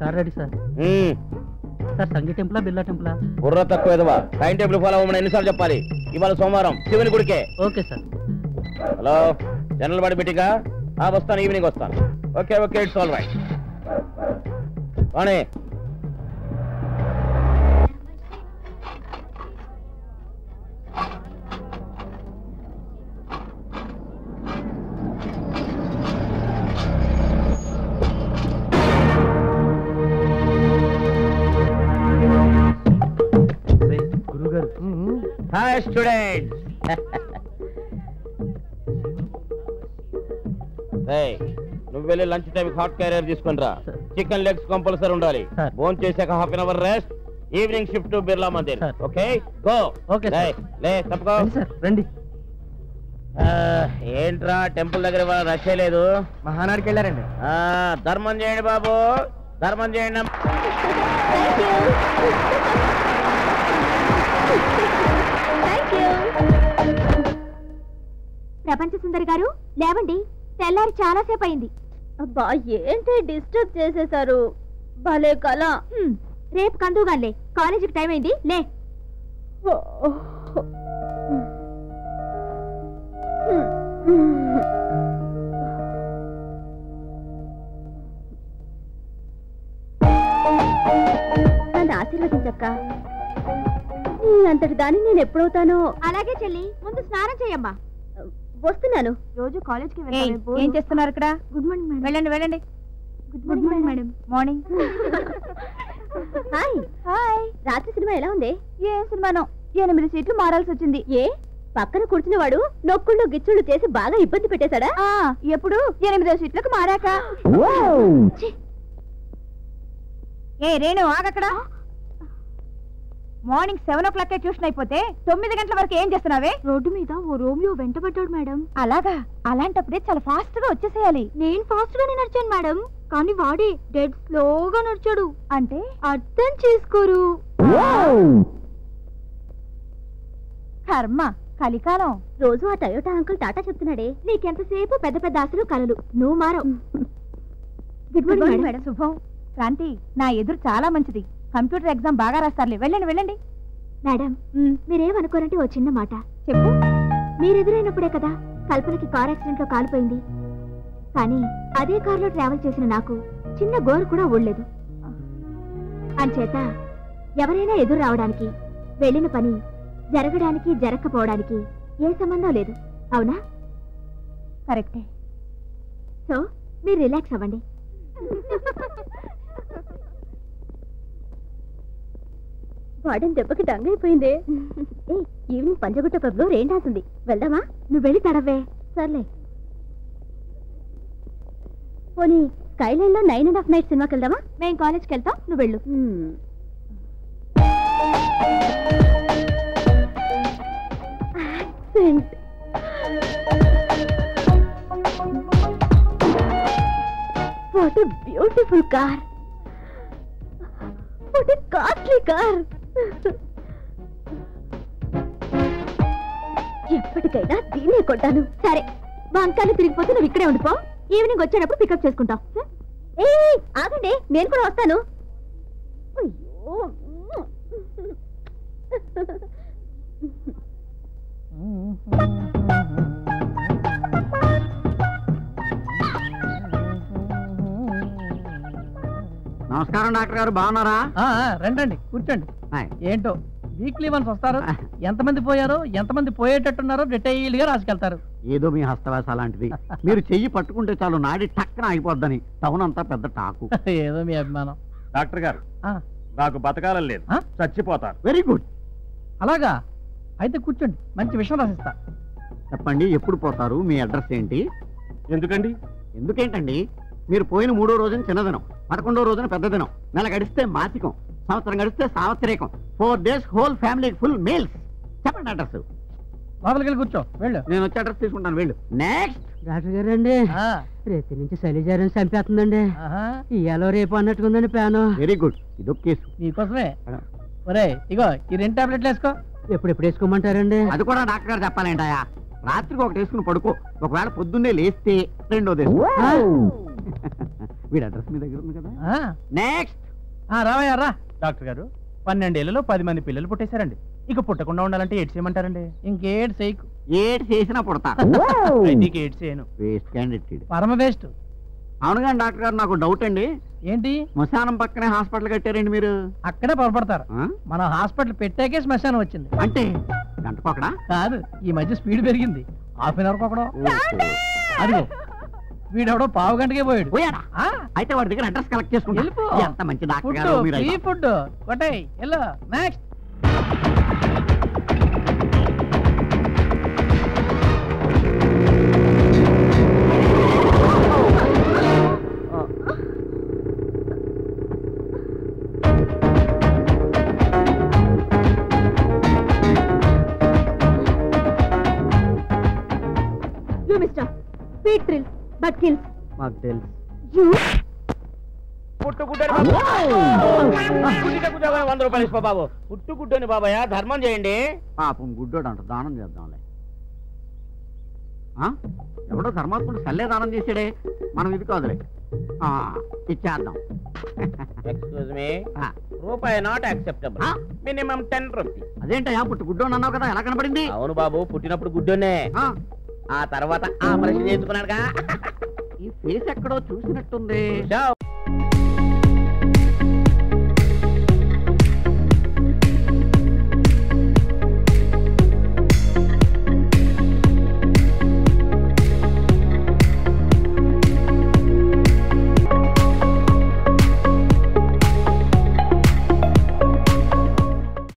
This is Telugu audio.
Car ready sir. Sir Sanghi టెంపులా Birla టెంపులా బుర్ర తక్కువ ఎదవా? టైం టేబుల్ ఫాలో అవ్వమని ఎన్నిసార్లు చెప్పాలి? ఇవాళ సోమవారం శివుని గుడికే. Okay sir hello? General body ఆ వస్తాను ఈవినింగ్ వస్తాను. Okay okay it's all right. Vani hi students నువ్వు వెళ్ళి లంచ్ టైం హాట్ క్యారియర్ తీసుకుని రా. చికెన్ లెగ్స్ కంపల్సరీ ఉండాలి. ఫోన్ చేశాక half an hour rest. Evening shift Birla Mandir. Okay go Okay, sir. లే తప్పుకో. రండి ఏంట్రా టెంపుల్ దగ్గర ఇవాళ రష్ లేదు? మహానాడికి వెళ్ళారండి. ఆ, ధర్మం చేయండి బాబు. ధర్మం చేయండి ప్రపంచ సుందరి గారు లేవండి. తెల్లారి చాలాసేపు అయింది. అబ్బా ఏంటి డిస్టర్బ్ చేసేశారు? భలే కళ రేపు కందుగాలే కాలేజీకి టైం అయింది. లే. నన్ను ఆశీర్వదించక్క. అంతటి దాన్ని నేను ఎప్పుడవుతానో? అలాగే చెల్లి ముందు స్నానం చేయమ్మా. వస్తున్నాను. రోజు కాలేజ్కి ఏం చేస్తున్నారు ఇక్కడ? గుడ్ మార్నింగ్ మేడం వెళ్ళండి వెళ్ళండి. Good morning madam morning hi hi రాత్రి సినిమా ఎలా ఉంది? ఏ సినిమానో. ఎనిమిది సీట్లు మారాల్సి వచ్చింది. ఏ? పక్కన కూర్చున్నవాడు నొక్కుళ్ళు గిచ్చుళ్ళు చేసి బాగా ఇబ్బంది పెట్టేశాడా? ఆ ఎప్పుడు? ఎనిమిదో సీట్లకు మారాక. ఏ రేణు ఆగక్కడ. Morning seven o'clock tuition అయిపోతే తొమ్మిది గంటల వరకు ఏం చేస్తున్నావే? రోడ్డు మీద ఓ రోమియో వెంటబడ్డాడు మేడం. అలాగా? అలాంటప్పుడే చాలా ఫాస్ట్గా వచ్చేసేయాలి. నేను ఫాస్ట్ గానే నడిచాను మేడం. కానీ వాడే డెడ్ స్లోగా నడిచాడు. అంటే? అర్థం చేసుకోరు. కర్మ కలికాలం. రోజు ఆ టయోటా అంకుల్ టాటా చెప్తున్నాడే నీకెంతసేపు పెద్ద పెద్ద ఆశలు కలలు? నువ్వు మారవు. గుడ్ మార్నింగ్ మేడం శుభం. క్రాంతి నా ఎదురు చాలా మంచిది. కంప్యూటర్ ఎగ్జామ్ బాగా రాస్తారులే. వెళ్ళండి వెళ్ళండి. మేడం మీరేమనుకోరంటే ఓ చిన్న మాట. చెప్పు. మీరెదురైనప్పుడే కదా కల్పనకి కార్ యాక్సిడెంట్లో కాలిపోయింది. కానీ అదే కారులో ట్రావెల్ చేసిన నాకు చిన్న గోరు కూడా ఊడలేదు అంచేత ఎవరైనా ఎదురు రావడానికి వెళ్ళిన పని జరగడానికి జరగకపోవడానికి ఏ సంబంధం లేదు. అవునా? కరెక్టే. సో మీరు రిలాక్స్ అవ్వండి. వాడని దెబ్బకి ఏ ఈవినింగ్ పంచగుట్ట పబ్లో రెయిన్ డాన్స్ ఉంది వెళ్దామా? నువ్వు వెళ్ళి తడవే. సర్లే. పోనీ స్కైలైన్లో నైన్ అండ్ హాఫ్ నైట్ సినిమాకి వెళ్దామా? మేము కాలేజ్కి వెళ్తాం నువ్వు వెళ్ళు. Accent what beautiful car. What costly car. ఎప్పటికైనా దీన్నే కొట్టాను. సరే వంకాయలు తిరిగిపోతే నువ్వు ఇక్కడే ఉండిపో. ఈవినింగ్ వచ్చేటప్పుడు పికప్ చేసుకుంటాం. ఏ ఆగండి నేను కూడా వస్తాను. అయ్యో నమస్కారం డాక్టర్ గారు. బాగున్నారా? రండి కూర్చోండి. ఏంటో వీక్లీ వన్స్ వస్తారు. ఎంతమంది పోయారో ఎంతమంది పోయేటట్టున్నారో డీటెయిల్గా రాసుకెళ్తారు. ఏదో మీ హస్తవాస అలాంటిది మీరు చెయ్యి పట్టుకుంటే చాలు నాడి టక్కన అయిపోద్దని టౌన్ అంతా పెద్ద టాకు. ఏదో మీ అభిమానం. డాక్టర్ గారు ఆ, నాకు బతకాలని లేదు. ఆ? చచ్చిపోతాను. Very good. అలాగా? అయితే కూర్చోండి మంచి విషయం రాసిస్తా. చెప్పండి ఎప్పుడు పోతారు? మీ అడ్రస్ ఏంటి? ఎందుకండి? ఎందుకేంటండి? మీరు పోయిన మూడో రోజున చిన్నదినం. పదకొండో రోజున పెద్ద దినం. నెల గడిస్తే మాసికం సంవత్సరం గడిస్తే సావత్రికం four days whole family full meals చెప్పండి అడ్రస్ లోపలికి వెళ్ళి కూర్చో వెళ్ళు. నేను వచ్చి అడ్రస్ తీసుకుంటాను వెళ్ళు. నెక్స్ట్ డాక్టర్ గారు అండి రేతి నుంచి శైలిజారం చంపేస్తుందండి. ఇయ్యాలో రేపు అన్నట్టుకుందండి ప్యాను. వెరీ గుడ్ ఇదొక కేసు. నీకోసమే ఒరే ఇగో ఈ రెండు టాబ్లెట్లు వేసుకో. ఎప్పుడెప్పుడు వేసుకోమంటారండి? అది కూడా డాక్టర్ గారు చెప్పాలేంటాయా? రాత్రికి ఒకటి వేసుకుని పడుకో. ఒకవేళ పొద్దున్నే లేస్తే రెండోది. వీడి అడ్రస్ మీ దగ్గర ఉంది కదా. ఆ, నెక్స్ట్ ఆ, రావయ్యా రా. డాక్టర్ గారు పన్నెండేళ్ళలో పది మంది పిల్లలు పుట్టేశారండి. ఇక పుట్టకుండా ఉండాలంటే ఏడ్ చేయమంటారండి? ఇంకేడు చేయకు. ఏడు చేసినా పుడతా. ఇక ఏడ్ చేయను. వేస్ట్ క్యాండిడేట్ పరమ వేస్ట్ అవును కానీ డాక్టర్ గారు నాకు డౌట్ అండి. ఏంటి? శ్మశానం పక్కనే హాస్పిటల్ కట్టారండి మీరు. అక్కడే పొరపడతారు? మన హాస్పిటల్ పెట్టాకే శ్మశానం వచ్చింది. అంటే? గంటకొకడా కాదు ఈ మధ్య స్పీడ్ పెరిగింది. హాఫ్ అన్ అవర్ ఒకడో అదిగో వీడెవడో పావు గంటకే పోయాడు. అయితే వాడి దగ్గర అడ్రస్ కలెక్ట్ చేసుకుంటా. ఎంత మంచి doctor food కొట్టాయి yellow next speed thrill but kills మాకు తెలుసు. యూ. పుట్టుగుడ్డని బాబు. పుట్టిన గుడ్డ వంద రూపాయలు ఇసుకో బాబు. పుట్టుగుడ్డని బాబాయ్ ధర్మం చేయండి. పాపం గుడ్డోడు అంట దానం చేద్దాంలే? ఎవడో ధర్మాత్ముడు సల్లే దానం చేసాడే మనం ఇది కాదులే. ఆ, ఇచ్చేద్దాం. ఎక్స్క్యూజ్ మీ ఆ, రూపాయి not acceptable? Minimum ten rupee అదేంటయ్యా పుట్టు గుడ్డోడు అన్నావు కదా ఎలా కనపడింది? అవును బాబు పుట్టినప్పుడు గుడ్డోనే. ఆ, ఆ తర్వాత ఆపరేషన్ చేసుకున్నాడుగా ఈ ఫేస్ ఎక్కడో చూసినట్టుంది?